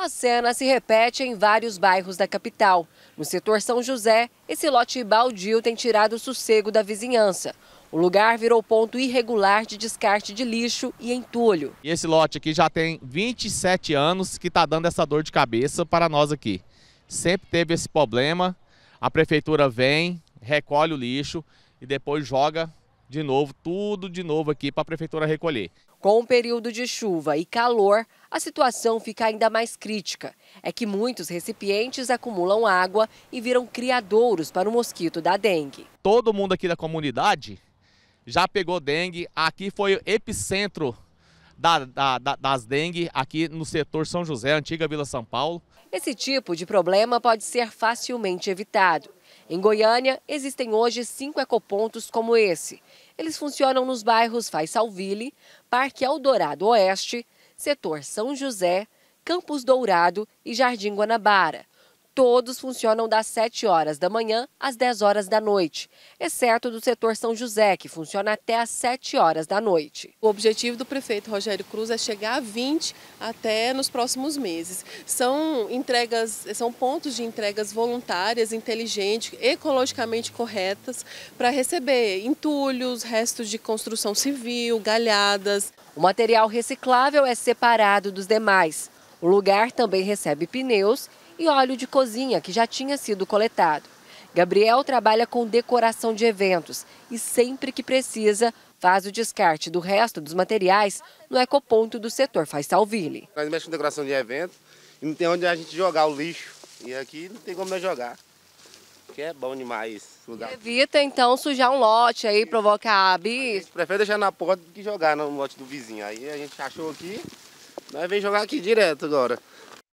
A cena se repete em vários bairros da capital. No setor São José, esse lote baldio tem tirado o sossego da vizinhança. O lugar virou ponto irregular de descarte de lixo e entulho. Esse lote aqui já tem 27 anos que está dando essa dor de cabeça para nós aqui. Sempre teve esse problema, a prefeitura vem, recolhe o lixo e depois joga de novo, tudo de novo aqui para a prefeitura recolher. Com o período de chuva e calor, a situação fica ainda mais crítica. É que muitos recipientes acumulam água e viram criadouros para o mosquito da dengue. Todo mundo aqui da comunidade já pegou dengue. Aqui foi o epicentro da, da, da, das dengue, aqui no setor São José, antiga Vila São Paulo. Esse tipo de problema pode ser facilmente evitado. Em Goiânia, existem hoje cinco ecopontos como esse. Eles funcionam nos bairros Faisalville, Parque Eldorado Oeste, Setor São José, Campos Dourado e Jardim Guanabara. Todos funcionam das 7 horas da manhã às 10 horas da noite, exceto do setor São José, que funciona até às 7 horas da noite. O objetivo do prefeito Rogério Cruz é chegar a 20 até nos próximos meses. São entregas, são pontos de entregas voluntárias, inteligentes, ecologicamente corretas para receber entulhos, restos de construção civil, galhadas. O material reciclável é separado dos demais. O lugar também recebe pneus e óleo de cozinha que já tinha sido coletado. Gabriel trabalha com decoração de eventos e sempre que precisa faz o descarte do resto dos materiais no ecoponto do setor Faisalville. Nós mexemos com decoração de eventos e não tem onde a gente jogar o lixo. E aqui não tem como nós jogar. Que é bom demais lugar. Evita então sujar um lote aí, provocar bicho. Prefere deixar na porta do que jogar no lote do vizinho. Aí a gente achou aqui, nós vem jogar aqui direto agora.